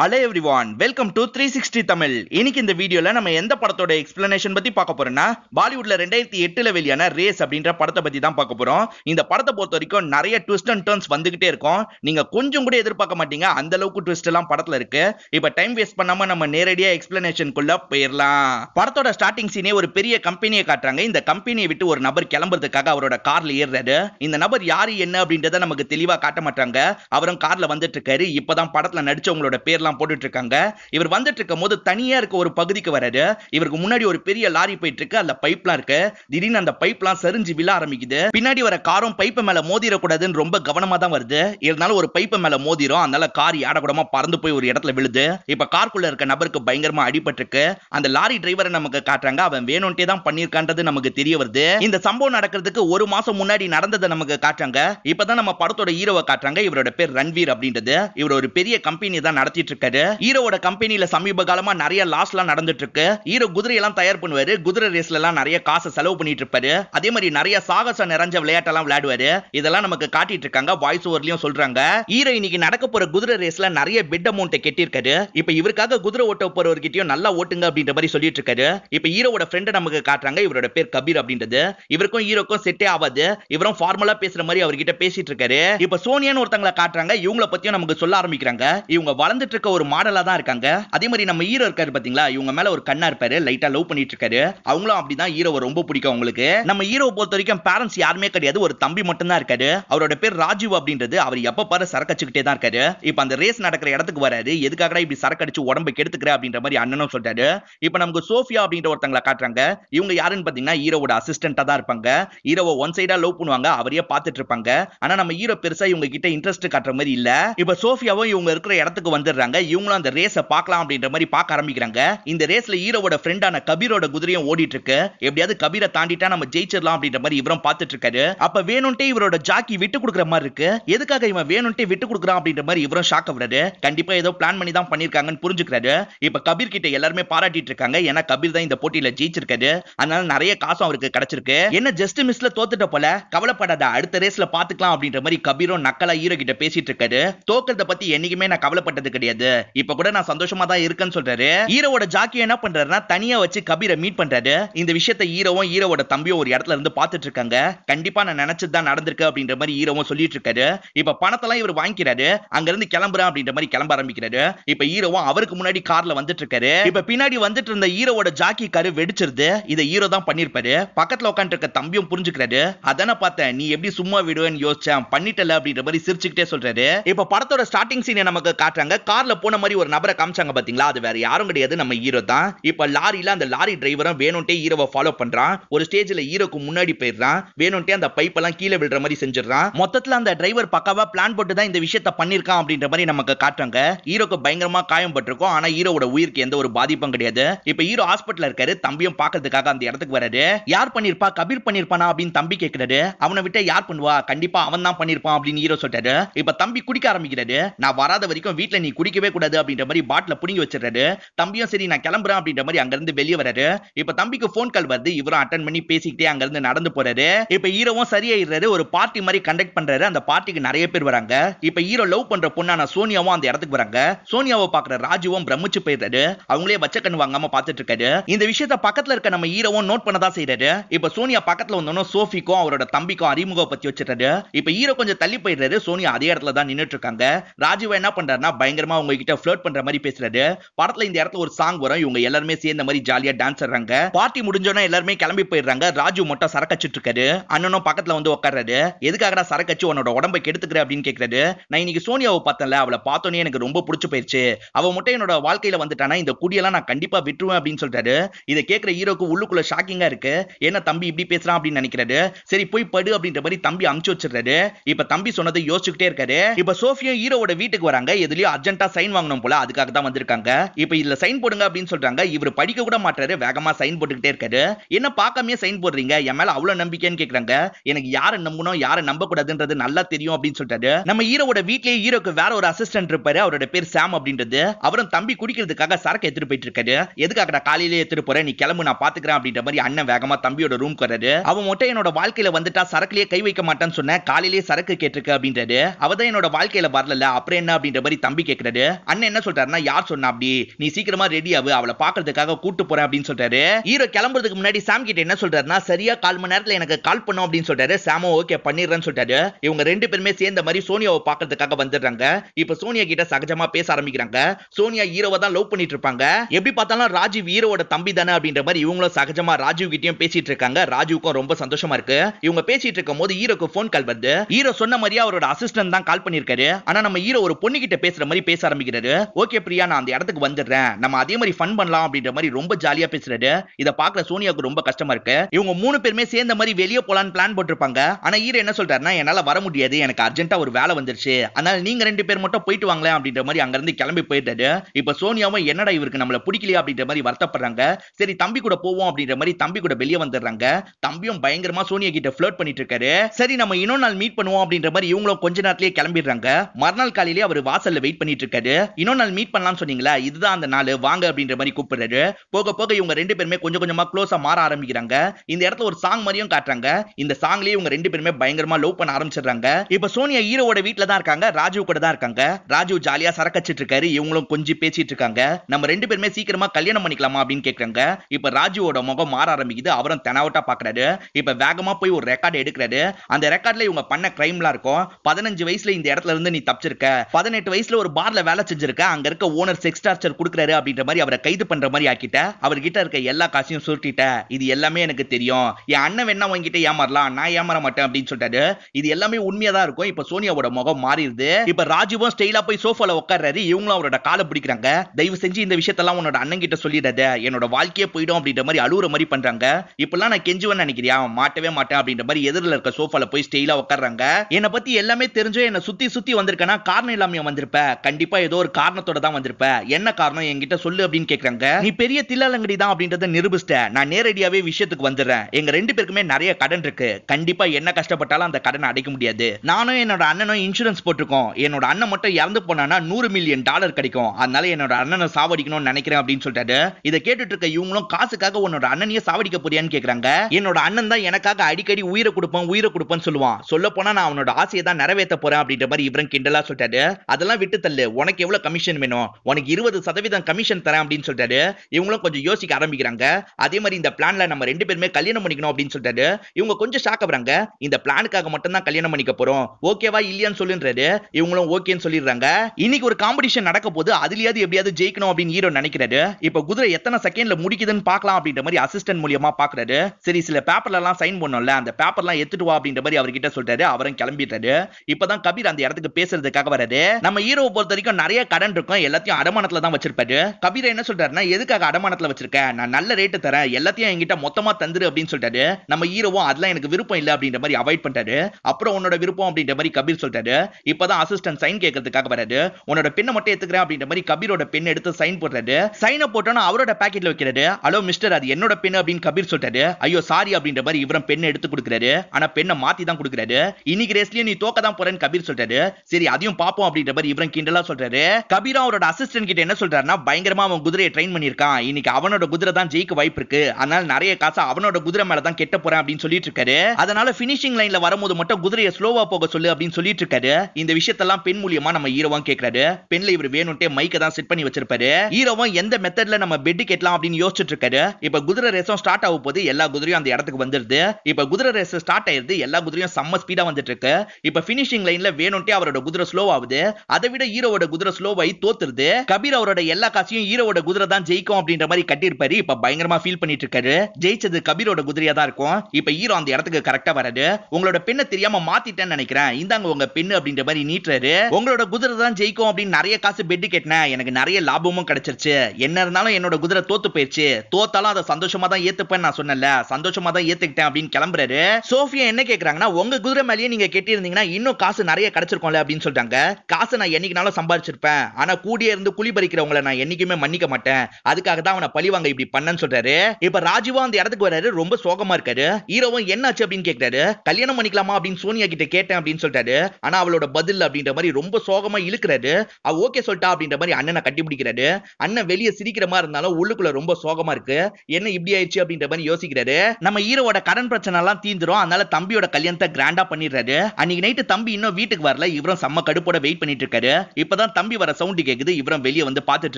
Hello everyone welcome to three sixty Tamil இன்னைக்கு இந்த வீடியோல நம்ம எந்த படத்தோட எக்ஸ்பிளனேஷன் பத்தி பார்க்க போறோம்னா பாலிவுட்ல ரெண்டாயிரத்தி எட்டுல வெளியான ரேஸ் அப்படின்ற படத்தை பத்தி தான் பார்க்க போறோம். இந்த படத்தை பொறுத்த வரைக்கும் நிறைய ட்விஸ்ட் அண்ட் டர்ன்ஸ் வந்துகிட்டே இருக்கும். நீங்க கொஞ்சம் கூட எதிர்பார்க்க மாட்டீங்க. அந்த அளவுக்கு ட்விஸ்ட் எல்லாம் படத்துல இருக்கு. இப்ப டைம் வேஸ்ட் பண்ணாம நம்ம நேரடியா எக்ஸ்பிளனேஷனுக்குள்ள போயிடலாம் படத்தோட ஸ்டார்டிங் சீனே ஒரு பெரிய கம்பெனியை காட்டுறாங்க. இந்த கம்பெனியை விட்டு ஒரு நபர் கிளம்புறதுக்காக அவரோட கார்ல ஏறுறாரு. இந்த நபர் யாரு என்ன அப்படின்றத நமக்கு தெளிவா காட்ட மாட்டாங்க. அவரும் கார்ல வந்துட்டு இருக்காரு. இப்பதான் படத்துல நடிச்சவங்களோட பேர்லாம் போட்டுட்டு இருக்காங்க இவர் வந்துட்டு இருக்கும் போது தனியா இருக்க ஒரு பகுதிக்கு வராரு. இவருக்கு முன்னாடி ஒரு பெரிய லாரி போயிட்டு இருக்கு அதுல பைப்லாம் இருக்கு. திடீர்னு அந்த பைப்லாம் சரிஞ்சு விழ ஆரம்பிக்குது. பின்னாடி வர காரும் பைப்பு மேல மோதிடக்கூடாதுன்னு ரொம்ப கவனமா தான் வருது. இருந்தாலும் ஒரு பைப்பு மேல மோதிரும். அதனால கார் யாடக்கூடமா பறந்து போய் ஒரு இடத்துல விழுது. இப்ப கார்க்குள்ள இருக்க நபருக்கு பயங்கரமா அடிபட்டிருக்கு. அந்த லாரி டிரைவரை நமக்கு காட்டுறாங்க. அவன் வேணும்ட்டே தான் பண்ணிருக்கான்றது நமக்கு தெரிய வருது. இந்த சம்பவம் நடக்கிறதுக்கு ஒரு மாசம் முன்னாடி நடந்ததை நமக்கு காட்டுறாங்க. இப்பதான் நம்ம படத்தோட ஹீரோவை காட்டுறாங்க. இவரோட பேர் ரன்வீர் அப்படின்றது. இவர் ஒரு பெரிய கம்பெனி தான் நடத்திட்டு இருக்காரு. ஹீரோட கம்பெனில சமீப காலமா நிறைய லாஸ் எல்லாம் நடந்துட்டு இருக்கு ஹீரோ குதிரை எல்லாம் தயார் பண்ணுவாரு. குதிரை ரேஸ்ல எல்லாம் நிறைய காசை செலவு பண்ணிட்டு இருப்பாரு. அதே மாதிரி நிறைய சாகசம் நிறைஞ்ச விளையாட்டெல்லாம் விளையாடுவாரு. இதெல்லாம் நமக்கு காட்டிட்டு இருக்காங்க. வாய்ஸ் ஓவர்லயும் சொல்றாங்க. ஹீரோ இன்னைக்கு நடக்க போற குதிரை ரேஸ்ல நிறைய பெட் அமௌண்ட் கெட்டிருக்காரு. இப்ப இவருக்காக குதிரை ஓட்ட போறவர்கிட்டயும் நல்லா ஓட்டுங்க அப்படின்ற மாதிரி சொல்லிட்டு இருக்காரு. இப்ப ஹீரோட ஃப்ரெண்ட் நமக்கு காட்டுறாங்க. இவரோட பேர் கபீர் அப்படின்றது. இவருக்கும் ஹீரோக்கும் செட்டே ஆகாது. இவரும் ஃபார்மலா பேசுற மாதிரி அவர்கிட்ட பேசிட்டு இருக்காரு. இப்ப சோனியான்னு ஒருத்தங்களை காட்டுறாங்க. இவங்கள பத்தியும் நமக்கு சொல்ல ஆரம்பிக்கிறாங்க. இவங்க வளர்ந்துட்டு இருக்க ஒரு மாடலா தான் இருக்காங்க. அதே மாதிரி நம்ம ஹீரோ இருக்காரு பாத்தீங்களா? இவங்க மேல ஒரு கண்ணா இருப்பாரு லைட்டா லவ் பண்ணிட்டு இருக்காரு. அவங்களும் அப்படிதான் ஹீரோவை ரொம்ப பிடிக்கும் அவங்களுக்கு. நம்ம ஹீரோ பொறுத்த வரைக்கும் பேரண்ட்ஸ் யாருமே கிடையாது. ஒரு தம்பி மட்டும் தான் இருக்காரு. அவரோட பேர் ராஜீவ் அப்படின்றது அவர் எப்ப பாரு சரக்கச்சுக்கிட்டே தான் இருக்காரு. இப்ப அந்த ரேஸ் நடக்கிற இடத்துக்கு வராரு. எதுக்காகடா இப்படி சரக்கடிச்சு உடம்பு கெடுத்துக்கிற அப்படின்ற மாதிரி அண்ணனும் சொல்றாரு. இப்ப நமக்கு சோஃபியா அப்படின்ற ஒருத்தங்கள காட்டுறாங்க. இவங்க யாருன்னு பாத்தீங்கன்னா ஹீரோவோட அசிஸ்டன்டா தான் இருப்பாங்க. ஹீரோவை ஒன் சைடா லவ் பண்ணுவாங்க. அவரையே பார்த்துட்டு இருப்பாங்க. ஆனா நம்ம ஹீரோ பெருசா இவங்க கிட்ட இன்ட்ரெஸ்ட் காட்டுற மாதிரி இல்ல. இப்ப சோஃபியாவும் இவங்க இருக்கிற இடத்துக்கு வந்துடுறாங்க. இவங்களும் அந்த ரேஸை பார்க்கலாம் அப்படின்ற மாதிரி பார்க்க ஆரம்பிக்கிறாங்க. இந்த ரேஸ்ல ஹீரோவோட ஃப்ரெண்டான கபீரோட குதிரையும் ஓடிட்டு இருக்கு எப்படியாவது கபீரை தாண்டிட்டா நம்ம ஜெயிச்சிடலாம் அப்படின்ற மாதிரி இவரும் பார்த்துட்டு இருக்காரு அப்ப வேணும்ட்டே இவரோட ஜாக்கி விட்டு கொடுக்குற மாதிரி இருக்கு. எதுக்காக இவன் வேணும்ட்டே விட்டு கொடுக்குறான் அப்படின்ற மாதிரி இவரும் ஷாக் ஆகுறாரு கண்டிப்பா ஏதோ பிளான் பண்ணி தான் பண்ணிருக்காங்கன்னு புரிஞ்சுக்கிறாரு. இப்ப கபீர் கிட்ட எல்லாருமே பாராட்டிட்டு இருக்காங்க. ஏன்னா கபீர் தான் இந்த போட்டியில ஜெயிச்சிருக்காரு. அதனால நிறைய காசும் அவருக்கு கிடைச்சிருக்கு. என்ன ஜஸ்ட் மிஸ்ல தோத்துட்ட போல கவலைப்படாத அடுத்த ரேஸ்ல பாத்துக்கலாம் அப்படின்ற மாதிரி கபீரும் நக்கலா ஹீரோ கிட்ட பேசிட்டு இருக்காரு. தோக்கறத பத்தி என்னைக்குமே நான் கவலைப்பட்டது கிடையாது. இப்ப கூட நான் சந்தோஷமா தான் இருக்கேன்னு சொல்றாரு. ஹீரோவோட ஜாக்கி என்ன பண்றாருன்னா தனியா வச்சு கபீரை மீட் பண்றாரு. இந்த விஷயத்த ஹீரோவும் ஹீரோவோட தம்பியும் ஒரு இடத்துல இருந்து பாத்துட்டு இருக்காங்க. கண்டிப்பா நான் நினைச்சது தான் நடந்திருக்கு அப்படின்ற மாதிரி ஹீரோவும் சொல்லிட்டு இருக்காரு. இப்ப பணத்தெல்லாம் இவர் வாங்கிக்கிறாரு. அங்க இருந்து கிளம்புறேன் அப்படின்ற மாதிரி கிளம்ப ஆரம்பிக்கிறாரு. இப்ப ஹீரோவும் அவருக்கு முன்னாடி கார்ல வந்துட்டு இருக்காரு. இப்ப பின்னாடி வந்துட்டு இருந்த ஹீரோவோட ஜாக்கி காரு வெடிச்சிருது. இதை ஹீரோ தான் பண்ணிருப்பாரு. பக்கத்துல உட்காந்து இருக்க தம்பியும் புரிஞ்சுக்கிறாரு. அதான பார்த்தேன். நீ எப்படி சும்மா விடுவேன்னு யோசிச்சேன். பண்ணிட்டல அப்படின்ற மாதிரி சிரிச்சுக்கிட்டே சொல்றாரு. இப்ப படத்தோட ஸ்டார்டிங் சீனை நமக்கு காட்டுறாங்க? கார் கார்ல போன மாதிரி ஒரு நபரை காமிச்சாங்க பாத்தீங்களா? அது வேற யாரும் கிடையாது. நம்ம ஹீரோ தான். இப்ப லாரியில அந்த லாரி டிரைவரும் வேணும்ட்டே ஹீரோவை ஃபாலோ பண்றான். ஒரு ஸ்டேஜ்ல ஹீரோக்கு முன்னாடி போயிடுறான். வேணும்ட்டே அந்த பைப் எல்லாம் கீழே விழுற மாதிரி செஞ்சிடறான். மொத்தத்துல அந்த டிரைவர் பக்காவா பிளான் போட்டு தான் இந்த விஷயத்த பண்ணிருக்கான் அப்படின்ற மாதிரி நமக்கு காட்டுறாங்க. ஹீரோக்கு பயங்கரமா காயம் பட்டிருக்கும். ஆனா ஹீரோட உயிருக்கு எந்த ஒரு பாதிப்பும் கிடையாது. இப்ப ஹீரோ ஹாஸ்பிட்டல் இருக்காரு. தம்பியும் பாக்கிறதுக்காக அந்த இடத்துக்கு வராரு. யார் பண்ணிருப்பா கபீர் பண்ணிருப்பானா அப்படின்னு தம்பி கேக்குறாரு. அவனை விட்டு யார் பண்ணுவா? கண்டிப்பா அவன் தான் பண்ணிருப்பான் அப்படின்னு ஹீரோ சொல்றாரு இப்ப தம்பி குடிக்க ஆரம்பிக்கிறாரு. நான் வராத வரைக்கும் வீட்ல நீ குடிக்க குடிக்கவே கூடாது அப்படின்ற மாதிரி பாட்டில புடிங்கி வச்சிடுறாரு. தம்பியும் சரி நான் கிளம்புறேன் அப்படின்ற மாதிரி அங்கிருந்து வெளியே வராரு இப்ப தம்பிக்கு போன் கால் வருது. இவரும் அட்டன் பண்ணி பேசிக்கிட்டே அங்கிருந்து நடந்து போறாரு. இப்ப ஹீரோவும் சரியாயிடுறாரு. ஒரு பார்ட்டி மாதிரி கண்டக்ட் பண்றாரு. அந்த பார்ட்டிக்கு நிறைய பேர் வராங்க. இப்ப ஹீரோ லவ் பண்ற பொண்ணான சோனியாவும் அந்த இடத்துக்கு வராங்க. சோனியாவை பாக்குற ராஜுவும் பிரமிச்சு போயிடுறாரு. அவங்களே வச்ச கண்ணு வாங்காம பாத்துட்டு இருக்காரு. இந்த விஷயத்த பக்கத்துல இருக்க நம்ம ஹீரோவும் நோட் பண்ணதான் செய்யறாரு இப்ப சோனியா பக்கத்துல வந்தோன்னு சோஃபிக்கும் அவரோட தம்பிக்கும் அறிமுகம் பத்தி வச்சிட்டாரு இப்ப ஹீரோ கொஞ்சம் தள்ளி போயிடுறாரு. சோனியா அதே இடத்துல தான் நின்றுட்டு இருக்காங்க. ராஜுவ என்ன பண்றாருன்னா பயங்கரமா அவங்க கிட்ட ஃபிளர்ட் பண்ற மாதிரி பேசுறாரு படத்துல இந்த இடத்துல ஒரு சாங் வரும். இவங்க எல்லாருமே சேர்ந்த மாதிரி ஜாலியா டான்ஸ் ஆடுறாங்க. பார்ட்டி முடிஞ்சோன்னா எல்லாருமே கிளம்பி போயிடுறாங்க. ராஜு மட்டும் சரக்கச்சிட்டு இருக்காரு அண்ணனும் பக்கத்துல வந்து உட்கார்றாரு எதுக்காகடா சரக்கச்சு உன்னோட உடம்பை கெடுத்துக்கிற அப்படின்னு கேக்குறாரு. நான் இன்னைக்கு சோனியாவை பார்த்தேன்ல. அவளை பார்த்தோன்னே எனக்கு ரொம்ப பிடிச்சு போயிருச்சு. அவ மட்டும் என்னோட வாழ்க்கையில வந்துட்டானா? இந்த குடியெல்லாம் நான் கண்டிப்பா விட்டுருவேன் அப்படின்னு சொல்றாரு. இதை கேட்கிற ஹீரோக்கு உள்ளுக்குள்ள ஷாக்கிங்கா இருக்கு. என்ன தம்பி இப்படி பேசுறான் அப்படின்னு நினைக்கிறாரு. சரி போய் படு அப்படின்ற மாதிரி தம்பி அமுச்சு வச்சிடுறாரு. இப்ப தம்பி சொன்னதை யோசிச்சுக்கிட்டே இருக்காரு. இப்ப சோஃபியும் ஹீரோவோட வீட்டுக்கு வராங்க. எதுலயும் அர்ஜென்ட்டா சைன் வாங்கணும் போல அதுக்காக தான் வந்திருக்காங்க. இப்ப இதுல சைன் போடுங்க அப்படின்னு சொல்றாங்க. இவர் படிக்க கூட மாட்டாரு. வேகமா சைன் போட்டுக்கிட்டே இருக்காரு. என்ன பார்க்காமயே சைன் போடுறீங்க? என் மேல அவ்வளவு நம்பிக்கைன்னு கேக்குறாங்க. எனக்கு யாரை நம்பணும் யாரை நம்ப கூடாதுன்றது நல்லா தெரியும் அப்படின்னு சொல்றாரு. நம்ம ஹீரோவோட வீட்லயே ஹீரோக்கு வேற ஒரு அசிஸ்டன்ட் இருப்பாரு. அவரோட பேர் சாம் அப்படின்றது. அவரும் தம்பி குடிக்கிறதுக்காக சரக்கு எடுத்துட்டு போயிட்டு இருக்காரு. எதுக்காக காலையிலே எடுத்துட்டு போறேன்? நீ கிளம்பு நான் பாத்துக்கிறேன் அப்படின்ற மாதிரி அண்ணன் வேகமா தம்பியோட ரூம் வராரு அவன் மட்டும் என்னோட வாழ்க்கையில வந்துட்டா சரக்குலயே கை வைக்க மாட்டேன்னு சொன்ன காலையிலேயே சரக்கு கேட்டிருக்க அப்படின்றாரு. அவதான் என்னோட வாழ்க்கையில வரல அப்புறம் என்ன அப்படின்ற மாதிரி தம்பி கேட்கிறாரு அண்ணன் என்ன சொல்றாருன்னா யார் சொன்னா அப்படி? நீ சீக்கிரமா ரெடி ஆகு அவளை பாக்குறதுக்காக கூட்டு போறேன் அப்படின்னு சொல்றாரு. ஹீரோ கிளம்புறதுக்கு முன்னாடி சாம் கிட்ட என்ன சொல்றாருன்னா சரியா கால் மணி நேரத்துல எனக்கு கால் பண்ணும் அப்படின்னு சொல்றாரு. சாமோ ஓகே பண்ணிடுறேன்னு சொல்றாரு. இவங்க ரெண்டு பேருமே சேர்ந்த மாதிரி சோனியாவை பாக்குறதுக்காக வந்துடுறாங்க. இப்ப சோனியா கிட்ட சகஜமா பேச ஆரம்பிக்கிறாங்க. சோனியா ஹீரோவை தான் லவ் பண்ணிட்டு இருப்பாங்க. எப்படி பார்த்தாலும் ராஜீவ் ஹீரோவோட தம்பி தானே அப்படின்ற மாதிரி இவங்களும் சகஜமா ராஜீவ் கிட்டயும் பேசிட்டு இருக்காங்க. ராஜீவுக்கும் ரொம்ப சந்தோஷமா இருக்கு. இவங்க பேசிட்டு இருக்கும் போது ஹீரோக்கு போன் கால் வருது. ஹீரோ சொன்ன மாதிரியே அவரோட அசிஸ்டன்ட் தான் கால் பண்ணிருக்காரு ஆனா நம்ம ஹீரோ ஒரு பொண்ணு கிட்ட பேசுற மாதிரி பேச ஆரம்பிக்கிறாரு. ஓகே பிரியா நான் அந்த இடத்துக்கு வந்துடுறேன். நம்ம அதே மாதிரி ஃபன் பண்ணலாம் அப்படின்ற மாதிரி ரொம்ப ஜாலியா பேசுறாரு. இத பாக்குற சோனியாவுக்கு ரொம்ப கஷ்டமா இருக்கு. இவங்க மூணு பேருமே சேர்ந்த மாதிரி வெளியே போலான்னு பிளான் போட்டிருப்பாங்க. ஆனா ஹீரோ என்ன சொல்றாருன்னா என்னால வர முடியாது. எனக்கு அர்ஜென்ட்டா ஒரு வேலை வந்துருச்சு. அதனால நீங்க ரெண்டு பேர் மட்டும் போயிட்டு வாங்களேன் அப்படின்ற மாதிரி அங்க இருந்து கிளம்பி போயிட்டாரு இப்ப சோனியாவும் என்னடா இவருக்கு நம்மள பிடிக்கலையா? அப்படின்ற மாதிரி வருத்தப்படுறாங்க. சரி தம்பி கூட போவோம் அப்படின்ற மாதிரி தம்பி கூட வெளியே வந்துடுறாங்க. தம்பியும் பயங்கரமா சோனியா கிட்ட ஃபிளோட் பண்ணிட்டு இருக்காரு. சரி நம்ம இன்னொரு நாள் மீட் பண்ணுவோம் அப்படின்ற மாதிரி இவங்களும் கொஞ்ச நேரத்திலேயே கிளம்பிடுறாங்க. மறுநாள் காலையிலேயே அவர் வாசல்ல வெயிட் பண்ணிட்டு இருக்காரு. இன்னொரு நாள் மீட் பண்ணலாம்னு சொன்னீங்களா இதுதான் அந்த நாள் வாங்க அப்படின்ற மாதிரி கூப்பிடுறாரு. போக போக இவங்க ரெண்டு பேருமே கொஞ்சம் கொஞ்சமா க்ளோஸா மாற ஆரம்பிக்கிறாங்க. இந்த இடத்துல ஒரு சாங் மாதிரியும் காட்டுறாங்க. இந்த சாங்லயே இவங்க ரெண்டு பேருமே பயங்கரமா லவ் பண்ண ஆரம்பிச்சிடுறாங்க. இப்ப சோனியா ஹீரோவோட வீட்டுல தான் இருக்காங்க ராஜீவ் கூட தான் இருக்காங்க. ராஜீவ் ஜாலியா சரக்கச்சிட்டு இருக்காரு இவங்களும் கொஞ்சம் பேசிட்டு இருக்காங்க. நம்ம ரெண்டு பேருமே சீக்கிரமா கல்யாணம் பண்ணிக்கலாமா அப்படின்னு கேக்குறாங்க. இப்ப ராஜுவோட முகம் மாற ஆரம்பிக்குது அவரும் தெனாவட்டா பாக்குறாரு. இப்ப வேகமா போய் ஒரு ரெக்கார்ட் எடுக்கிறாரு. அந்த ரெக்கார்ட்ல இவங்க பண்ண கிரைம்லாம் இருக்கும். பதினஞ்சு வயசுல இந்த இடத்துல இருந்து நீ தப்பிச்சிருக்க. பதினெட்டு வயசுல ஒரு பார்ல வேலை செஞ்சிருக்க அங்க இருக்க ஓனர் செக்ஸ் டார்ச்சர் கொடுக்குறாரு அப்படின்ற மாதிரி அவரை கைது பண்ற மாதிரி ஆக்கிட்ட. அவர்கிட்ட இருக்க எல்லா காசையும் சுருட்டிட்ட. இது எல்லாமே எனக்கு தெரியும். என் அண்ணன் வேணா உங்ககிட்ட ஏமாறலாம். நான் ஏமாற மாட்டேன் அப்படின்னு சொல்லிட்டாரு. இது எல்லாமே உண்மையா தான் இருக்கும். இப்ப சோனியாவோட முகம் மாறிடுது. இப்ப ராஜீவும் ஸ்டைலா போய் சோஃபால உட்கார்றாரு இவங்களும் அவரோட காலை பிடிக்கிறாங்க. தயவு செஞ்சு இந்த விஷயத்தெல்லாம் உன்னோட அண்ணன் கிட்ட சொல்லிடாத. என்னோட வாழ்க்கையே போயிடும் அப்படின்ற மாதிரி அழுகுற மாதிரி பண்றாங்க. இப்பெல்லாம் நான் கெஞ்சுவேன்னு நினைக்கிறியா? மாட்டவே மாட்டேன் அப்படின்ற மாதிரி எதிரில் இருக்க சோஃபால போய் ஸ்டைலா உட்கார்றாங்க என்னை பத்தி எல்லாமே தெரிஞ்சோ என்ன சுத்தி சுத்தி வந்திருக்கேன்னா காரணம் இல்லாம வந்திருப்ப. கண்டிப்பா ஏதோ ஒரு காரணத்தோட தான் வந்திருப்ப. என்ன காரணம் என்கிட்ட சொல்லு அப்படின்னு கேக்குறாங்க. நீ பெரிய தில்லாலங்கடி தான் அப்படின்றத நிரூபிச்சிட்ட. நான் நேரடியாவே விஷயத்துக்கு வந்துடுறேன். எங்க ரெண்டு பேருக்குமே நிறைய கடன் இருக்கு. கண்டிப்பா என்ன கஷ்டப்பட்டாலும் அந்த கடனை அடைக்க முடியாது. நானும் என்னோட அண்ணனும் இன்சூரன்ஸ் போட்டிருக்கோம். என்னோட அண்ணன் மட்டும் இறந்து போனானா நூறு மில்லியன் டாலர் கிடைக்கும். அதனால என்னோட அண்ணனை சாவடிக்கணும்னு நினைக்கிறேன் அப்படின்னு சொல்லிட்டாரு. இதை கேட்டுட்டு இருக்க இவங்களும் காசுக்காக உன்னோட அண்ணனையே சாவடிக்க போறியான்னு கேக்குறாங்க. என்னோட அண்ணன் தான் எனக்காக அடிக்கடி உயிரை கொடுப்பேன் உயிரை கொடுப்பேன்னு சொல்லுவான். சொல்ல போனா நான் அவனோட ஆசையை தான் நிறைவேற்ற போறேன் அப்படின்ற மாதிரி இவரன் கிண்டலா சொல்லிட்டாரு. அதெல்லாம் விட்டு தள்ளு. உனக்கு எவ்வளவு கமிஷன் வேணும்? உனக்கு இருபது சதவீதம் கமிஷன் தரேன் அப்படின்னு சொல்லிட்டாரு. இவங்களும் கொஞ்சம் யோசிக்க ஆரம்பிக்கிறாங்க. அதே மாதிரி இந்த பிளான்ல நம்ம ரெண்டு பேருமே கல்யாணம் பண்ணிக்கணும் அப்படின்னு சொல்லிட்டாரு. இவங்க கொஞ்சம் ஷாக் ஆகுறாங்க இந்த பிளானுக்காக மட்டும் தான் கல்யாணம் பண்ணிக்க போறோம். ஓகேவா இல்லையான்னு சொல்லுன்றாரு. இவங்களும் ஓகேன்னு சொல்லிடுறாங்க. இன்னைக்கு ஒரு காம்படிஷன் நடக்க போது அதுலயாவது எப்படியாவது ஜெயிக்கணும் அப்படின்னு ஹீரோ நினைக்கிறாரு. இப்ப குதிரை எத்தனை செகண்ட்ல முடிக்குதுன்னு பாக்கலாம் அப்படின்ற மாதிரி அசிஸ்டன்ட் மூலியமா பாக்குறாரு சரி சில பேப்பர்ல எல்லாம் சைன் பண்ணோம்ல அந்த பேப்பர்லாம் எடுத்துட்டு வா அப்படின்ற மாதிரி அவர்கிட்ட சொல்றாரு அவரும் கிளம்பிட்டாரு இப்பதான் கபீர் அந்த இடத்துக்கு பேசுறதுக்காக வராரு. நம்ம ஹீரோவை பொறுத்த வரைக்கும் நிறைய கடன் இருக்கும். எல்லாத்தையும் அடமானத்துல தான் வச்சிருப்பாரு. கபீர் என்ன சொல்றாருன்னா எதுக்காக அடமானத்துல வச்சிருக்க? நான் நல்ல ரேட்டு தரேன். எல்லாத்தையும் என்கிட்ட மொத்தமா தந்துரு அப்படின்னு சொல்லிட்டாரு நம்ம ஹீரோவும் அதெல்லாம் எனக்கு விருப்பம் இல்ல அப்படின்ற மாதிரி அவாய்ட் பண்ணிட்டாரு. அப்புறம் உன்னோட விருப்பம் அப்படின்ற மாதிரி கபீர் சொல்லிட்டாரு இப்பதான் அசிஸ்டன்ட் சைன் கேட்கறதுக்காக வராரு. உன்னோட பெண்ணை மட்டும் எடுத்துக்கிறேன் அப்படின்ற மாதிரி கபீரோட பெண் எடுத்து சைன் போடுறாரு. சைனை போட்டோன்னா அவரோட பாக்கெட்ல வைக்கிறாரு. ஹலோ மிஸ்டர் அது என்னோட பெண் அப்படின்னு கபீர் சொல்லிட்டாரு ஐயோ சாரி அப்படின்ற மாதிரி இவரும் பெண்ணை எடுத்து கொடுக்குறாரு. ஆனா பெண்ணை மாத்தி தான் கொடுக்குறாரு. இன்னைக்கு ரேஸ்லயும் நீ தோக்க தான் போறேன்னு கபீர் சொல்றாரு. சரி அதையும் பாப்போம் அப்படின்ற மாதிரி இவரும் கிண்டலா சொல்றாரு. கபீரும் அவரோட அசிஸ்டன்ட் கிட்ட என்ன சொல்றாருன்னா பயங்கரமா அவன் குதிரையை ட்ரெயின் பண்ணிருக்கான் இன்னைக்கு அவனோட குதிரை தான் ஜெயிக்க வாய்ப்பு இருக்கு. அதனால நிறைய காசு அவனோட குதிரை மேல தான் கெட்ட போறேன் அப்படின்னு சொல்லிட்டு இருக்காரு. அதனால பினிஷிங் லைன்ல வரும்போது மட்டும் குதிரையை ஸ்லோவா போக சொல்லு அப்படின்னு சொல்லிட்டு இருக்காரு. இந்த விஷயத்தெல்லாம் பெண் மூலியமா நம்ம ஹீரோவும் கேக்குறாரு. பெண்ல இவர் வேணும்ட்டே மைக்க தான் செட் பண்ணி வச்சிருப்பாரு. ஹீரோவும் எந்த மெத்தட்ல நம்ம பெட் கெட்டலாம் அப்படின்னு யோசிச்சுட்டு இருக்காரு. இப்ப குதிரை ரேஸும் ஸ்டார்ட் ஆகும் போது எல்லா குதிரையும் அந்த இடத்துக்கு வந்துருது. இப்ப குதிரை ரேஸ் ஸ்டார்ட் ஆயிருது. எல்லா குதிரையும் செம்ம ஸ்பீடா வந்துட்டு இருக்கு. இப்ப பினிஷிங் லைன்ல வேணும்ட்டே அவரோட குதிரை ஸ்லோ ஆகுது. அதை விட ஹீரோவோட குதிரை ஸ்லோவாகி தோத்துருது. கபீர் அவரோட எல்லா காசையும் ஹீரோட குதிரை தான் ஜெயிக்கும் அப்படின்ற மாதிரி கட்டியிருப்பாரு. இப்ப பயங்கரமா ஃபீல் பண்ணிட்டு இருக்காரு ஜெயிச்சது கபீரோட குதிரையா தான் இருக்கும். இப்ப ஹீரோ அந்த இடத்துக்கு கரெக்டா வராரு. உங்களோட பெண்ணை தெரியாம மாத்திட்டேன்னு நினைக்கிறேன். இந்தாங்க உங்க பெண்ணு அப்படின்ற மாதிரி நீட்டுறாரு. உங்களோட குதிரை தான் ஜெயிக்கும் அப்படின்னு நிறைய காசு பெட்டு கேட்டேன் எனக்கு நிறைய லாபமும் கிடைச்சிருச்சு. என்ன இருந்தாலும் என்னோட குதிரை தோத்து போயிருச்சு. தோத்தாலும் அதை சந்தோஷமா தான் ஏத்துப்பேன்னு நான் சொன்னல சந்தோஷமா தான் ஏத்துக்கிட்டேன் அப்படின்னு கிளம்புறாரு. சோஃபியா என்ன கேக்குறாங்கன்னா உங்க குதிரை மேலேயே நீங்க கெட்டியிருந்தீங்கன்னா இன்னும் காசு நிறைய கிடைச்சிருக்கோம்ல அப்படின்னு சொல்றாங்க. காசு நான் என்னைக்குனாலும் சம்பாதிச்சிருப்பேன் ஆனா கூடிய இருந்து குழி பறிக்கிறவங்கள நான் என்னைக்குமே மன்னிக்க மாட்டேன். அதுக்காக தான் அவனை பழிவாங்க இப்படி பண்ணன்னு சொல்றாரு. இப்ப ராஜீவா அந்த இடத்துக்கு வராரு. ரொம்ப சோகமா இருக்காரு. ஹீரோவும் என்னாச்சு அப்படின்னு கேக்குறாரு. கல்யாணம் பண்ணிக்கலாமா அப்படின்னு சோனியா கிட்ட கேட்டேன் அப்படின்னு சொல்றாரு. ஆனா அவளோட பதில் அப்படின்ற மாதிரி ரொம்ப சோகமா இழுக்கிறாரு. அவ ஓகே சொல்லிட்டா அப்படின்ற மாதிரி அண்ணனை கட்டி பிடிக்கிறாரு அண்ணன் வெளியே சிரிக்கிற மாதிரி இருந்தாலும் உள்ளுக்குள்ள ரொம்ப சோகமா இருக்கு. என்ன இப்படி ஆயிடுச்சு? அப்படின்ற மாதிரி யோசிக்கிறாரு. நம்ம ஹீரோவோட கடன் பிரச்சனை எல்லாம் தீந்துரும். அதனால தம்பியோட கல்யாணத்தை கிராண்டா பண்ணிடுறாரு. அன்னைக்கு நைட்டு தம்பி இன்னும் வீட்டுக்கு வரல. இவரும் செம்ம கடுப்போட வெயிட் பண்ணிட்டு இருக்காரு. இப்பதான் தம்பி வர சவுண்ட் கேக்குது இவரும் வெளியே வந்து பாத்துட்டு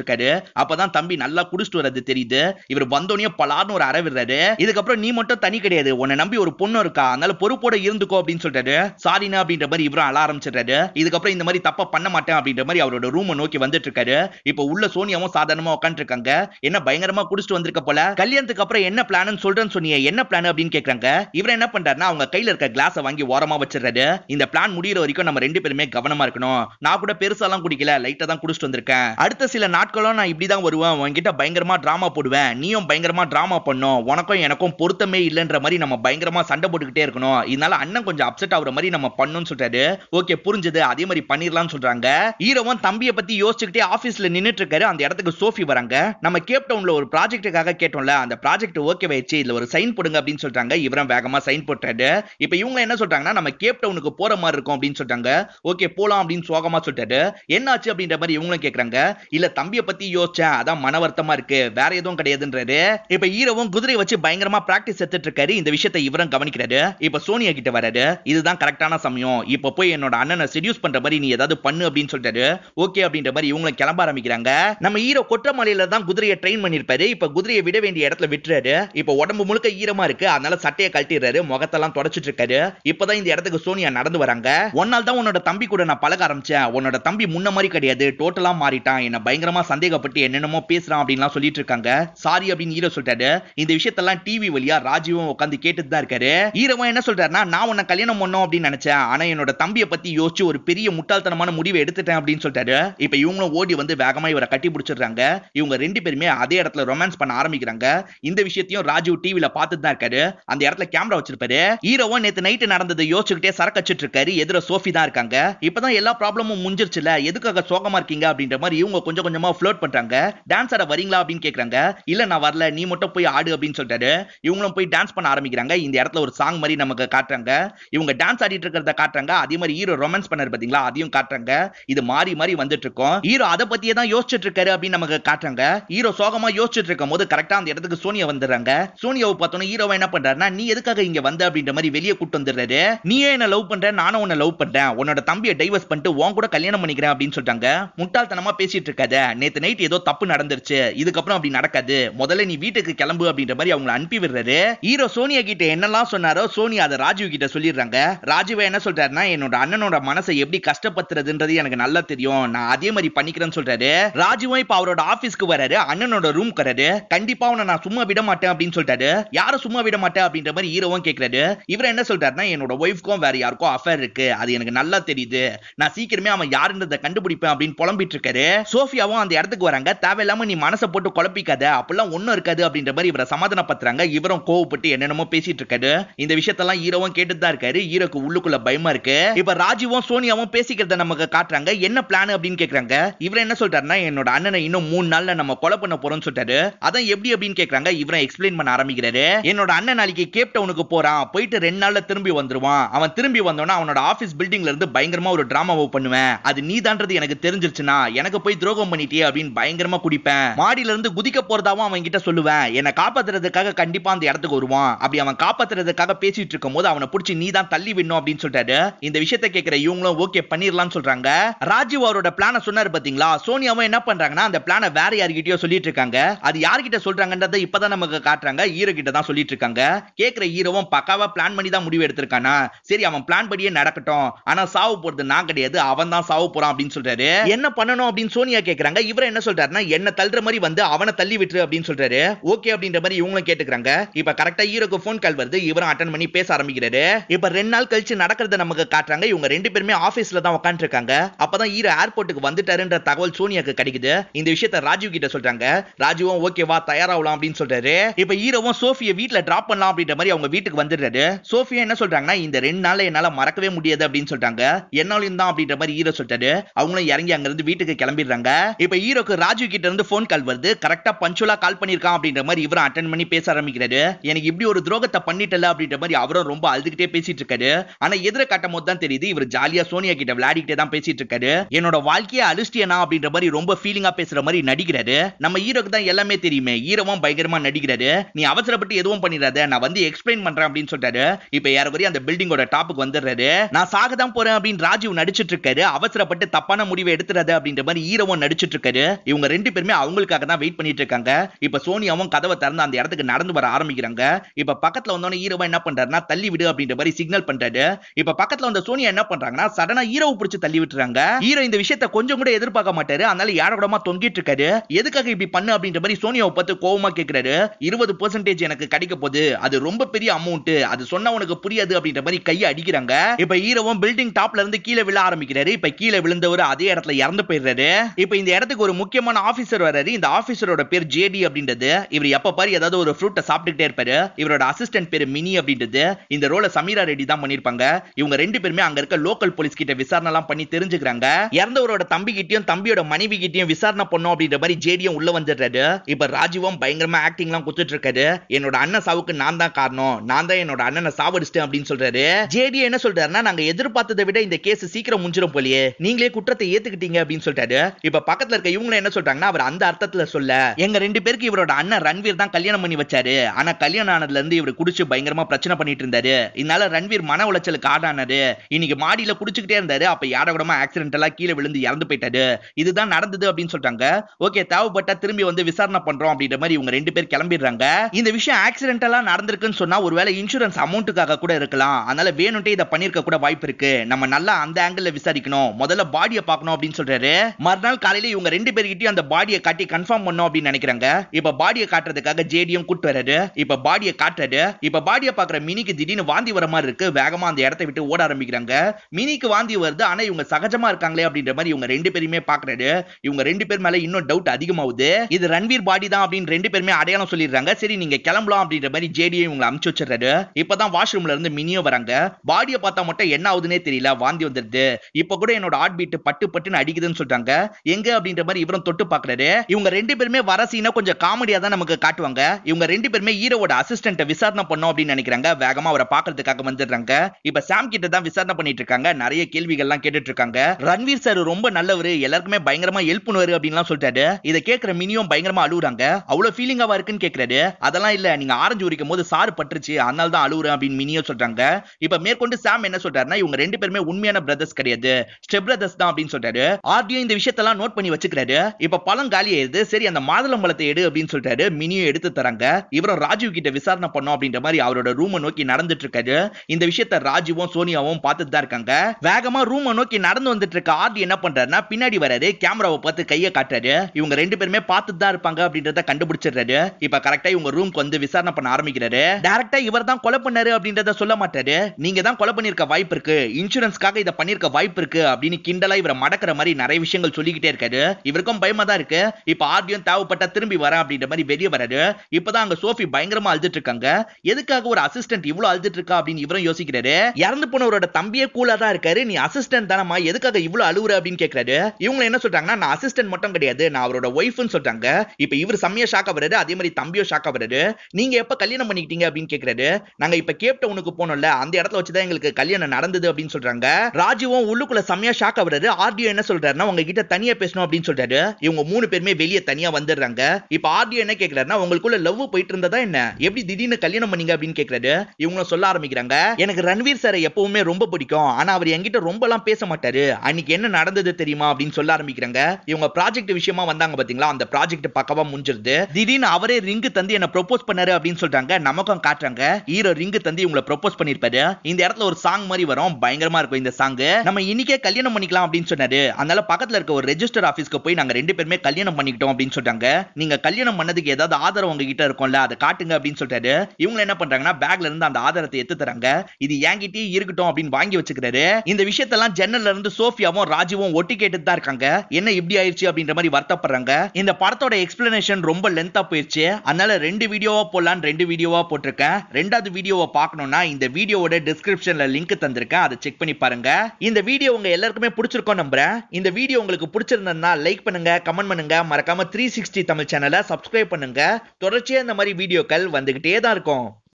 இருக்காரு அப்பதான் தம்பி நல்லா குடிச்சிட்டு வர்றது தெரியுது. இவர் வந்தோடனே பலார்னு ஒரு அற விடுறாரு. இதுக்கப்புறம் நீ மட்டும் தனி கிடையாது. உன்னை நம்பி ஒரு பொண்ணு இருக்கா? அதனால பொறுப்போட இருந்துக்கோ அப்படின்னு சொல்றாரு. சாரினா அப்படின்ற மாதிரி இவரும் அழ ஆரம்பிச்சிடுறாரு. இதுக்கப்புறம் இந்த மாதிரி தப்பா பண்ண மாட்டேன் அப்படின்ற மாதிரி அவரோட ரூமை நோக்கி வந்துட்டு இருக்காரு இப்ப உள்ள சோனியாவும் சாதாரணமா உட்காந்து இருக்காங்க என்ன பயங்கரமா குடிச்சிட்டு வந்திருக்க போல? கல்யாணத்துக்கு அப்புறம் என்ன பிளான் சொல்றேன்னு சொன்னீங்க என்ன பிளான் அப்படின்னு கேக்குறாங்க. இவர் என்ன பண்றாருன்னா அவங்க கையில இருக்க கிளாஸை வாங்கி ஓரமா வச்சிடுறாரு. இந்த பிளான் முடியிற வரைக்கும் நம்ம ரெண்டு பேருமே கவனமா இருக்கணும். நான் கூட பெருசாலாம் குடிக்கல. லைட்டா தான் குடிச்சிட்டு வந்திருக்கேன். அடுத்த சில நாட்களும் நான் இப்படிதான் வருவேன். உன்கிட்ட பயங்கரமா டிராமா போடுவேன். நீயும் பயங்கரமா டிராமா பண்ணும். உனக்கும் எனக்கும் பொருத்தமே இல்லைன்ற மாதிரி நம்ம பயங்கரமா சண்டை போட்டுக்கிட்டே இருக்கணும். இதனால அண்ணன் கொஞ்சம் அப்செட் ஆகுற மாதிரி நம்ம பண்ணணும்னு சொல்றாரு. ஓகே புரிஞ்சது. அதே மாதிரி பண்ணிடலாம்னு சொல்றாங்க. ஹீரோவும் தம்பியை பத்தி யோசிச்சுக்கிட்டே ஆபீஸ்ல நின்னுட்டு இருக்காரு அந்த இடத்துக்கு சோஃபி வராங்க. நம்ம கேப் டவுன்ல ஒரு ப்ராஜெக்ட்டுக்காக கேட்டோம்ல அந்த ப்ராஜெக்ட் ஓகே வச்சு இதுல ஒரு சைன் போடுங்க அப்படின்னு சொல்றாங்க. இவரும் வேகமா சைன் போட்டாரு இப்ப இவங்க என்ன சொல்றாங்கன்னா நம்ம கேப் டவுனுக்கு போற மாதிரி இருக்கும் அப்படின்னு சொல்றாங்க. ஓகே போலாம் அப்படின்னு சோகமா சொல்லிட்டாரு. என்னாச்சு அப்படின்ற மாதிரி இவங்களும் கேக்குறாங்க. இல்ல தம்பியை பத்தி யோசிச்சேன். அதான் மன வருத்தமா இருக்கு. வேற எதுவும் கிடையாதுன்றது. இப்ப ஈரவும் குதிரை வச்சு பயங்கரமா பிராக்டிஸ் எடுத்துட்டு இருக்காரு இந்த விஷயத்தை இவரும் கவனிக்கிறாரு. இப்ப சோனியா கிட்ட வராரு. இதுதான் கரெக்டான சமயம். இப்ப போய் என்னோட அண்ணனை செடியூஸ் பண்ற மாதிரி நீ ஏதாவது பண்ணு அப்படின்னு சொல்றாரு. ஓகே அப்படின்ற மாதிரி இவங்களும் கிளம்ப ஆரம்பிக்கிறாங்க. நம்ம ஈரோ கொற்றமலையில தான் குதிரையை ட்ரெயின் பண்ணிருப்பாரு இப்ப குதிரையை விட வேண்டிய இடத்துல விட்டுறாரு. இப்ப உடம்பு முழுக்க ஈரமா இருக்கு. அதனால சட்டையை கழட்டிடுறாரு. முகத்தெல்லாம் தொடச்சிட்டு இருக்காரு இப்பதான் இந்த இடத்துக்கு சோனியா நடந்து வராங்க. ஒன்னால் தான் உன்னோட தம்பி கூட நான் பழக ஆரம்பிச்சேன். உன்னோட தம்பி முன்ன மாதிரி கிடையாது. டோட்டலா மாறிட்டான். என்ன பயங்கரமா சந்தேகப்பட்டு என்னென்னமோ பேசுறான் அப்படின்லாம் சொல்லிட்டு இருக்காங்க. சாரி அப்படின்னு ஹீரோ சொல்லிட்டாரு. இந்த விஷயத்தெல்லாம் டிவி வழியா ராஜீவும் உட்காந்து கேட்டுட்டு தான் இருக்காரு. ஹீரோவன் என்ன சொல்றாருன்னா நான் உன்னை கல்யாணம் பண்ணோம் அப்படின்னு நினைச்சேன். ஆனா என்னோட தம்பியை பத்தி யோசிச்சு ஒரு பெரிய முட்டாள்தனமான முடிவை எடுத்துட்டேன் அப்படின்னு சொல்லிட்டாரு. இப்ப இவங்களும் ஓடி வந்து வேகமா இவரை கட்டி பிடிச்சிடுறாங்க. இவங்க ரெண்டு பேருமே அதே இடத்துல ரொமான்ஸ் பண்ண ஆரம்பிக்கிறாங்க. இந்த விஷயத்தையும் ராஜீவ் டிவில பார்த்துட்டு தான் இருக்காரு. அந்த இடத்துல கேமரா வச்சிருப்பாரு. ஹீரோவும் நேத்து நைட்டு நடந்ததை யோசிச்சுக்கிட்டே சரக்கு வச்சிட்டு இருக்காரு. எதிர சோஃபி தான் இருக்காங்க. இப்பதான் எல்லா ப்ராப்ளமும் முடிஞ்சிருச்சுல எதுக்கு எதுக்காக சோகமா இருக்கீங்க அப்படின்ற மாதிரி இவங்க கொஞ்சம் கொஞ்சமா ஃப்ளோட் பண்றாங்க. டான்ஸ் ஆட வரீங்களா அப்படின்னு கேக்குறாங்க. இல்ல நான் வரல. நீ மட்டும் போய் ஆடு அப்படின்னு சொல்லிட்டாரு இவங்களும் போய் டான்ஸ் பண்ண ஆரம்பிக்கிறாங்க. இந்த இடத்துல ஒரு சாங் மாதிரி நமக்கு காட்டுறாங்க. இவங்க டான்ஸ் ஆடிட்டு இருக்கிறத காட்டுறாங்க. அதே மாதிரி ஹீரோ ரொமான்ஸ் பண்ணாரு பாத்தீங்களா? அதையும் காட்டுறாங்க. இது மாறி மாறி வந்துட்டு இருக்கோம். ஹீரோ அதை பத்தியே தான் யோசிச்சுட்டு இருக்காரு அப்படின்னு நமக்கு காட்டுறாங்க. ஹீரோ சோகமா யோசிச்சுட்டு இருக்கும் போது கரெக்டா அந்த இடத்துக்கு சோனியா வந்துடுறாங்க. சோனியாவை பார்த்தோன்னே ஹீரோ என்ன பண்றாருன்னா நீ எதுக்காக இங்க வந்த? அப்படின்ற மாதிரி வெளியே கூட்டு வந்துடுறாரு. நீயே என்ன லவ் பண்ற? நானும் உன்னை லவ் பண்றேன். உன்னோட தம்பியை டைவர்ஸ் பண்ணிட்டு உன் கூட கல்யாணம் பண்ணிக்கிறேன் அப்படின்னு சொல்லிட்டாங்க. முட்டாள்தனமா பேசிட்டு இருக்காத நேத்து நைட் ஏதோ தப்பு நடந்துருச்சு. இதுக்கப்புறம் அப்படி நடக்காது. முதல்ல நீ வீட்டுக்கு கிளம்பு அப்படின்ற மாதிரி அவங்களை அனுப்பி விடுறாரு. ஹீரோ சோனியா கிட்ட என்னெல்லாம் சொன்னாரோ சோனியா அதை ராஜீவ் கிட்ட சொல்லிடுறாங்க. ராஜீவ் என்ன சொல்றாருன்னா என்னோட அண்ணனோட மனசை எப்படி கஷ்டப்படுத்துறதுன்றது எனக்கு நல்லா தெரியும். நான் அதே மாதிரி பண்ணிக்கிறேன்னு சொல்றாரு. ராஜீவும் இப்ப அவரோட ஆபீஸ்க்கு வராரு. அண்ணனோட ரூம் வராரு. கண்டிப்பா அவனை நான் சும்மா விட மாட்டேன் அப்படின்னு சொல்லிட்டாரு. யாரும் சும்மா விட மாட்டேன் அப்படின்ற மாதிரி ஹீரோவும் கேட்கறாரு இவர் என்ன சொல்றாருன்னா என்னோட ஒய்ஃப்க்கும் வேற யாருக்கும் அஃபேர் இருக்கு. அது எனக்கு நல்லா தெரியுது. நான் சீக்கிரமே அவன் யாருன்றதை கண்டுபிடிப்பேன் அப்படின்னு புலம்பிட்டு இருக்காரு சோஃபியாவும் அந்த இடத்துக்கு வராங்க. தேவையில்லாம நீ மனசை போட்டு குழப்பிக்காத. அப்பெல்லாம் ஒன்னும் இருக்காது அப்படின்ற மாதிரி இவரை சமாதானப்படுத்துறாங்க இவரும் கோவப்பட்டு என்னென்னமோ பேசிட்டு இருக்காரு. இந்த விஷயத்தெல்லாம் ஹீரோவும் கேட்டுட்டு தான் இருக்காரு. ஹீரோக்கு உள்ளுக்குள்ள பயமா இருக்கு. இப்ப ராஜீவும் சோனியாவும் பேசிக்கிறத நமக்கு காட்டுறாங்க. என்ன பிளான் அப்படின்னு கேக்குறாங்க. இவர் என்ன சொல்றாருன்னா என்னோட அண்ணனை இன்னும் மூணு நாள்ல நம்ம கொலை பண்ண போறோம்னு சொல்றாரு அதான் எப்படி அப்படின்னு கேக்குறாங்க. இவரை எக்ஸ்பிளைன் பண்ண ஆரம்பிக்கிறாரு. என்னோட அண்ணன் நாளைக்கு கேப் டவுனுக்கு போறான். போயிட்டு ரெண்டு நாள்ல திரும்பி வந்துருவான். அவன் திரும்பி வந்தோன்னா அவனோட ஆபீஸ் பில்டிங்ல இருந்து பயங்கரமா ஒரு டிராமாவை பண்ணுவேன். அது நீதான்றது எனக்கு தெரிஞ்சிருச்சுன்னா எனக்கு போய் துரோகம் பண்ணிட்டே அப்படின்னு பயங்கரமா குடிப்பேன். மாடியில இருந்து குதிக்க போறதாவும் அவன் கிட்ட சொல்லுவேன். என்னை காப்பாத்துறதுக்காக கண்டிப்பா அந்த இடத்துக்கு வருவான். அப்படி அவன் காப்பாத்துறதுக்காக பேசிட்டு இருக்கும் போது அவனை பிடிச்சி நீ தான் தள்ளி விடணும் அப்படின்னு சொல்லிட்டாரு. இந்த விஷயத்தை கேட்கிற இவங்களும் ஓகே பண்ணிடலாம்னு சொல்றாங்க. ராஜீவ் அவரோட பிளான சொன்னாரு பாத்தீங்களா? சோனியாவும் என்ன பண்றாங்கன்னா அந்த பிளான வேற யார்கிட்டயோ சொல்லிட்டு இருக்காங்க. அது யார்கிட்ட சொல்றாங்கன்றதை இப்பதான் நமக்கு காட்டுறாங்க. ஹீரோ கிட்ட தான் சொல்லிட்டு இருக்காங்க. கேட்கிற ஹீரோவும் பக்காவா பிளான் பண்ணி தான் முடிவு எடுத்திருக்கானா? சரி அவன் பிளான் படியே நடக்கட்டும். ஆனா சாவு போறது நான் கிடையாது. அவன் தான் சாவு போறான் அப்படின்னு சொல்றாரு? என்ன பண்ணணும் அப்படின்னு சோனியா கேக்குறாங்க. இவர என்ன சொல்றாருன்னா என்ன தள்ளுற மாதிரி வந்து அவனை தள்ளி விட்டுரு அப்படின்னு சொல்றாரு. ஓகே அப்படின்ற மாதிரி இவங்களும் கேட்டுக்கிறாங்க. இப்ப கரெக்டா ஹீரோக்கு போன் கால் வருது. இவரும் அட்டன் பண்ணி பேச ஆரம்பிக்கிறாரு. இப்ப ரெண்டு நாள் கழிச்சு நடக்கிறத நமக்கு காட்டுறாங்க. இவங்க ரெண்டு பேருமே ஆபீஸ்ல தான் உட்காந்து இருக்காங்க அப்பதான் ஹீரோ ஏர்போர்ட்டுக்கு வந்துட்டாருன்ற தகவல் சோனியாக்கு கிடைக்குது. இந்த விஷயத்த ராஜீவ் கிட்ட சொல்றாங்க. ராஜீவும் ஓகேவா தயாராகலாம் அப்படின்னு சொல்றாரு. இப்ப ஹீரோவும் சோஃபியை வீட்டுல டிராப் பண்ணலாம் அப்படின்ற மாதிரி அவங்க வீட்டுக்கு வந்துடுறாரு. சோஃபியா என்ன சொல்றாங்கன்னா இந்த ரெண்டு நாள் என்னால மறக்கவே முடியாது அப்படின்னு சொல்றாங்க. என்னாலும் தான் அப்படின்ற மாதிரி ஹீரோ சொல்றாரு. அவங்க அவங்களும் இறங்கி அங்க இருந்து வீட்டுக்கு கிளம்பிடுறாங்க. இப்ப ஹீரோக்கு ராஜீவ் கிட்ட இருந்து போன் கால் வருது கரெக்டா பஞ்சுலா கால் பண்ணிருக்கான் அப்படின்ற மாதிரி இவரும் அட்டன் பண்ணி பேச ஆரம்பிக்கிறாரு. எனக்கு இப்படி ஒரு துரோகத்தை பண்ணிட்டல அப்படின்ற மாதிரி அவரும் ரொம்ப அழுதுகிட்டே பேசிட்டு இருக்காரு. ஆனா எதிர காட்டும் போது தான் தெரியுது இவர் ஜாலியா சோனியா கிட்ட விளையாடிக்கிட்டே தான் பேசிட்டு இருக்காரு. என்னோட வாழ்க்கையை அழிச்சியனா அப்படின்ற மாதிரி ரொம்ப ஃபீலிங்கா பேசுற மாதிரி நடிக்கிறாரு. நம்ம ஹீரோக்கு தான் எல்லாமே தெரியுமே. ஹீரோவும் பயங்கரமா நடிக்கிறாரு. நீ அவசரப்பட்டு எதுவும் பண்ணிடாத. நான் வந்து எக்ஸ்பிளைன் பண்றேன் அப்படின்னு சொல்றாரு. இப்ப யார வரையும் அந்த பில்டிங்கோட டாப்புக்கு வந்துடுறாரு. நான் சாக தான் போறேன் அப்படின்னு ராஜீவ் நடிச்சிட்டு இருக்காரு. அவசரப்பட்டு தப்பான முடிவை எடுத்துறது அப்படின்ற மாதிரி ஹீரோவும் நடிச்சிட்டு இருக்காரு. இவங்க ரெண்டு பேருமே அவங்களுக்காக தான் வெயிட் பண்ணிட்டு இருக்காங்க. இப்ப சோனியாவும் கதவை திறந்து அந்த இடத்துக்கு நடந்து வர ஆரம்பிக்கிறாங்க. இப்ப பக்கத்துல வந்தோடனே ஹீரோவா என்ன பண்றாருன்னா தள்ளி விடு அப்படின்ற மாதிரி சிக்னல் பண்றாரு. இப்ப பக்கத்துல வந்த சோனியா என்ன பண்றாங்கன்னா சடனா ஹீரோவை பிடிச்சி தள்ளி விட்டுறாங்க. ஹீரோ இந்த விஷயத்த கொஞ்சம் கூட எதிர்பார்க்க மாட்டாரு. அதனால யாரோடமா தொங்கிட்டு இருக்காரு. எதுக்காக இப்படி பண்ணு அப்படின்ற மாதிரி சோனியாவை பார்த்து கோவமா கேட்கிறாரு இருபது பெர்சன்டேஜ் எனக்கு கிடைக்க போகுது. அது ரொம்ப பெரிய அமௌண்ட் அது சொன்னா உனக்கு புரியாது அப்படின்ற மாதிரி கையை அடிக்கிறாங்க. இப்ப ஹீரோவும் பில்டிங் டாப்ல இருந்து கீழே விழ ஆரம்பிக்கிறாரு. இப்ப கீழே விழுந்தவர் அதே இடத்துல இறந்து போயிடுறாரு இப்ப இந்த இடத்துக்கு ஒரு முக்கியமான ஆபீசர் வராரு இந்த ஆபீசரோட பேர் ஜேடி அப்படின்றது. இவர் எப்ப பாரு ஏதாவது ஒரு ஃப்ரூட்டை சாப்பிட்டுக்கிட்டே இருப்பாரு. இவரோட அசிஸ்டன்ட் பேர் மினி அப்படின்றது. இந்த ரோலை சமீரா ரெட்டி தான் பண்ணிருப்பாங்க இவங்க ரெண்டு பேருமே அங்க இருக்க லோக்கல் போலீஸ் கிட்ட விசாரணை எல்லாம் பண்ணி தெரிஞ்சுக்கிறாங்க. இறந்தவரோட தம்பி கிட்டயும் தம்பியோட மனைவி கிட்டயும் விசாரணை பண்ணோம் அப்படின்ற மாதிரி ஜேடியும் உள்ள வந்துடுறாரு. இப்ப ராஜீவும் பயங்கரமா ஆக்டிங் எல்லாம் கொடுத்துட்டு இருக்காரு என்னோட அண்ணன் சாவுக்கு நான் தான் காரணம். நான் தான் என்னோட அண்ணனை சாவடிச்சிட்டேன் அப்படின்னு சொல்றாரு. ஜேடி என்ன சொல்றாருன்னா நாங்க எதிர்பார்த்ததை விட இந்த கேஸ் சீக்கிரம் முடிஞ்சிடும் போலியே. நீங்களே அர்த்தத்தை ஏத்துக்கிட்டீங்க அப்படின்னு சொல்லிட்டாரு. இப்ப பக்கத்துல இருக்க இவங்க என்ன சொல்றாங்கன்னா அவர் அந்த அர்த்தத்துல சொல்ல எங்க ரெண்டு பேருக்கு இவரோட அண்ணன் ரன்வீர் தான் கல்யாணம் பண்ணி வச்சாரு. ஆனா கல்யாணம் ஆனதுல இருந்து இவர் குடிச்சு பயங்கரமா பிரச்சனை பண்ணிட்டு இருந்தாரு. இதனால ரன்வீர் மன உளைச்சலுக்கு ஆடானாரு இன்னைக்கு மாடியில குடிச்சுக்கிட்டே இருந்தாரு. அப்ப யார கூடமா ஆக்சிடென்ட் எல்லாம் கீழே விழுந்து இறந்து போயிட்டாரு. இதுதான் நடந்தது அப்படின்னு சொல்றாங்க. ஓகே தேவைப்பட்டா திரும்பி வந்து விசாரணை பண்றோம் அப்படின்ற மாதிரி இவங்க ரெண்டு பேர் கிளம்பிடுறாங்க. இந்த விஷயம் ஆக்சிடென்ட் எல்லாம் நடந்திருக்குன்னு சொன்னா ஒருவேளை இன்சூரன்ஸ் அமௌண்ட்டுக்காக கூட இருக்கலாம். அதனால வேணும்ட்டே இதை பண்ணிருக்க கூட வாய்ப்பு இருக்கு. நம்ம நல்லா அந்த ஆங்கிள் விசாரிக்கணும். முதல்ல பாடியை பார்க்கணும் அப்படின்னு சொல்றாரு. மறுநாள் காலையில இவங்க ரெண்டு பேர்கிட்டயும் அந்த பாடியை காட்டி கன்ஃபார்ம் பண்ணும் அப்படின்னு நினைக்கிறாங்க. இப்ப பாடியை காட்டுறதுக்காக ஜேடியும் கூட்டு வர்றாரு இப்ப பாடியை காட்டுறாரு. இப்ப பாடியை பாக்குற மினிக்கு திடீர்னு வாந்தி வர மாதிரி இருக்கு. வேகமா அந்த இடத்தை விட்டு ஓட ஆரம்பிக்கிறாங்க. மினிக்கு வாந்தி வருது. ஆனா இவங்க சகஜமா இருக்காங்களே அப்படின்ற மாதிரி இவங்க ரெண்டு பேருமே பாக்குறாரு இவங்க ரெண்டு பேர் மேல இன்னும் டவுட் அதிகமாகுது. இது ரன்வீர் பாடி தான் அப்படின்னு ரெண்டு பேருமே அடையாளம் சொல்லிடுறாங்க. சரி நீங்க கிளம்பலாம் அப்படின்ற மாதிரி ஜேடியை இவங்களை அமுச்சு வச்சிடுறாரு. இப்பதான் வாஷ்ரூம்ல இருந்து மினியும் வராங்க. பாடியை பார்த்தா மட்டும் என்ன ஆகுதுன்னே தெரியல. வாந்தி வந்துருது இப்ப கூட என்னோட ஹார்ட் பீட் பட்டு பட்டுன்னு அடிக்குதுன்னு சொல்றாங்க. எங்க அப்படின்ற மாதிரி இவரும் தொட்டு பாக்குறாரு இவங்க ரெண்டு பேருமே வர சீனை கொஞ்சம் காமெடியா தான் நமக்கு காட்டுவாங்க. இவங்க ரெண்டு பேருமே ஹீரோவோட அசிஸ்டன்ட் விசாரணை பண்ணோம் அப்படின்னு நினைக்கிறாங்க. வேகமா அவரை பாக்குறதுக்காக வந்துடுறாங்க. இப்ப சாம் கிட்ட தான் விசாரணை பண்ணிட்டு இருக்காங்க. நிறைய கேள்விகள்லாம் கேட்டுட்டு இருக்காங்க. ரன்வீர் சார் ரொம்ப நல்லவர். எல்லாருக்குமே பயங்கரமா ஹெல்ப் பண்ணுவாரு அப்படின்லாம் சொல்றாரு இதை கேட்கிற மினியும் பயங்கரமா அழுகுறாங்க அவ்வளவு ஃபீலிங்காவா இருக்குன்னு கேக்குறாரு அதெல்லாம் இல்ல நீங்க ஆரஞ்சு உரிக்கும் போது சாறு பட்டுருச்சு. அதனால தான் அழுகுறேன் அப்படின்னு மினியும் சொல்றாங்க. இப்ப மேற்கொண்டு சாம் என்ன சொல்றாருன்னா இவங்க ரெண்டு பேருமே உண்மையான பிரதர்ஸ் கிடையாது. ஸ்டெப் பிரதர்ஸ் தான் அப்படின்னு சொல்றாரு. ஆர்டியோ இந்த விஷயத்தெல்லாம் நோட் பண்ணி வச்சுக்கிறாரு. இப்ப பழம் காலி ஆயிருது சரி அந்த மாதுளம்பழத்தை எடு அப்படின்னு சொல்றாரு. மினியும் எடுத்து தராங்க. இவரும் ராஜீவ் கிட்ட விசாரணை பண்ணோம் அப்படின்ற மாதிரி அவரோட ரூமை நோக்கி நடந்துட்டு இருக்காரு. இந்த விஷயத்த ராஜீவும் சோனியாவும் பார்த்துட்டு தான் இருக்காங்க. வேகமா ரூமை நோக்கி நடந்து வந்துட்டு இருக்க ஆர்டி என்ன பண்றாருன்னா பின்னாடி வராரு. கேமராவை பார்த்து கையை காட்டுறாரு. இவங்க ரெண்டு பேருமே பார்த்துட்டு தான் இருப்பாங்க அப்படின்றத கண்டுபிடிச்சிடுறாரு. இப்ப கரெக்டா இவங்க ரூம்க்கு வந்து விசாரணை பண்ண ஆரம்பிக்கிறாரு. டேரக்டா இவர் தான் கொலை பண்ணாரு அப்படின்றத சொல்ல மாட்டாரு. நீங்க தான் கொலை பண்ணிருக்க வாய்ப்பு இருக்கு. இன்சூரன்ஸ்க்காக இதை பண்ணிருக்க வாய்ப்பு இருக்கு அப்படின்னு கிண்டலா இவரை மடக்கிற மாதிரி நிறைய விஷயங்கள் சொல்லிக்கிட்டே இருக்காரு. இவருக்கும் பயமா தான் இருக்கு. இப்ப ஆர்டியும் தேவைப்பட்டா திரும்பி வரேன் அப்படின்ற மாதிரி வெளியே வராரு. இப்பதான் அங்க சோஃபி பயங்கரமா அழுதுட்டு இருக்காங்க. எதுக்காக ஒரு அசிஸ்டன்ட் இவ்வளவு அழுதுட்டு இருக்கா அப்படின்னு இவரும் யோசிக்கிறாரு. இறந்து போனவரோட தம்பியே கூலா தான் இருக்காரு. நீ அசிஸ்டன்ட் தானமா எதுக்காக இவ்வளவு அழுவுற அப்படின்னு கேக்குறாரு. இவங்க என்ன சொல்றாங்கன்னா நான் அசிஸ்டன்ட் மட்டும் கிடையாது. நான் அவரோட ஒய்ஃப்னு சொல்றாங்க. இப்ப இவர் செம்மையா ஷாக் வராரு அதே மாதிரி தம்பியும் ஷாக்கா வராரு நீங்க எப்ப கல்யாணம் பண்ணிக்கிட்டீங்க அப்படின்னு கேக்குறாரு. நாங்க இப்ப கேப் டவுனுக்கு போனோம்ல. அந்த இடத்துல வச்சுதான் எங்களுக்கு கல்யாணம் நடந்தது அப்படின்னு சொல்றாங்க. ராஜுவும் உள்ளுக்குள்ள செம்மையா ஷாக் வராரு ஆர்டியோ என்ன சொல்றாருன்னா உங்ககிட்ட தனியா பேசணும் அப்படின்னு சொல்றாரு. இவங்க மூணு பேருமே வெளியே தனியா வந்துடுறாங்க. இப்ப ஆர்டியோ என்ன கேக்குறாருன்னா உங்களுக்குள்ள லவ் போயிட்டு இருந்ததா என்ன? எப்படி திடீர்னு கல்யாணம் பண்ணீங்க? அப்படின்னு கேக்குறாரு. இவங்களும் சொல்ல ஆரம்பிக்கிறாங்க. எனக்கு ரன்வீர் சாரை எப்பவுமே ரொம்ப பிடிக்கும். ஆனா அவர் என்கிட்ட ரொம்ப எல்லாம் பேச மாட்டாரு. அன்னைக்கு என்ன நடந்தது தெரியுமா? அப்படின்னு சொல்ல ஆரம்பிக்கிறாங்க. இவங்க ப்ராஜெக்ட் விஷயமா வந்தாங்க பாத்தீங்களா? அந்த ப்ராஜெக்ட் பக்கவா முடிஞ்சிருது. திடீர்னு அவரே ரிங்கு தந்து என்ன ப்ரொபோஸ் பண்ணாரு அப்படின்னு சொல்றாங்க. நமக்கும் காட்டுறாங்க. ஹீரோ ரிங்கு தந்து இவங்களை ப்ரொபோஸ் பண்ணிருப்பாரு. இந்த இடத்துல ஒரு சாங் மாதிரி வரும். பயங்கரமா இருக்கும் இந்த சாங் நம்ம இன்னைக்கே கல்யாணம் பண்ணிக்கலாம் அப்படின்னு சொன்னாரு அதனால பக்கத்துல இருக்க ஒரு ரெஜிஸ்டர் ஆபீஸ்க்கு போய் நாங்க ரெண்டு பேருமே கல்யாணம் பண்ணிக்கிட்டோம் அப்படின்னு சொல்றாங்க. நீங்க கல்யாணம் பண்ணதுக்கு ஏதாவது ஆதாரம் உங்ககிட்ட இருக்கும்ல அதை காட்டுங்க அப்படின்னு சொல்றாரு. இவங்க என்ன பண்றாங்கன்னா பேக்ல இருந்து அந்த ஆதாரத்தை எடுத்து தராங்க. இது என்கிட்டயே இருக்கட்டும் அப்படின்னு வாங்கி வச்சுக்கிறாரு. இந்த விஷயத்தெல்லாம் ஜன்னல்ல இருந்து சோஃபியாவும் ராஜுவும் ஒட்டி கேட்டு தான் இருக்காங்க. என்ன இப்படி ஆயிடுச்சு அப்படின்ற மாதிரி வருத்தப்படுறாங்க. இந்த படத்தோட எக்ஸ்பிளனேஷன் ரொம்ப லென்த்தா போயிருச்சு. அதனால ரெண்டு வீடியோவா போடலான்னு ரெண்டு வீடியோவா போட்டிருக்கேன். ரெண்டாவது வீடியோவை பார்க்கணும்னா இந்த வீடியோவோட டிஸ்கிரிப்ஷன்ல லிங்க் தந்திருக்கேன். அதை செக் பண்ணி பாருங்க. இந்த வீடியோ உங்க எல்லாருக்குமே பிடிச்சிருக்கோம் நம்புறேன். இந்த வீடியோ உங்களுக்கு பிடிச்சிருந்தா லைக் பண்ணுங்க கமெண்ட் பண்ணுங்க. மறக்காம த்ரீ சிக்ஸ்டி தமிழ் சேனலை சப்ஸ்கிரைப் பண்ணுங்க. தொடர்ச்சியா இந்த மாதிரி வீடியோக்கள் வந்துகிட்டே தான் இருக்கும்.